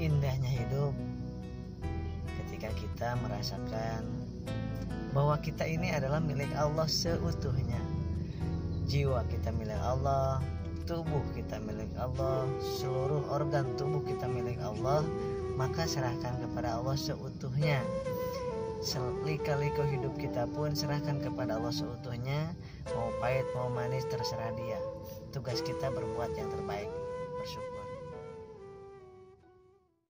indahnya hidup ketika kita merasakan bahwa kita ini adalah milik Allah seutuhnya. Jiwa kita milik Allah, tubuh kita milik Allah, seluruh organ tubuh kita milik Allah, maka serahkan kepada Allah seutuhnya. Selika-liku hidup kita pun serahkan kepada Allah seutuhnya, mau pahit mau manis terserah Dia. Tugas kita berbuat yang terbaik.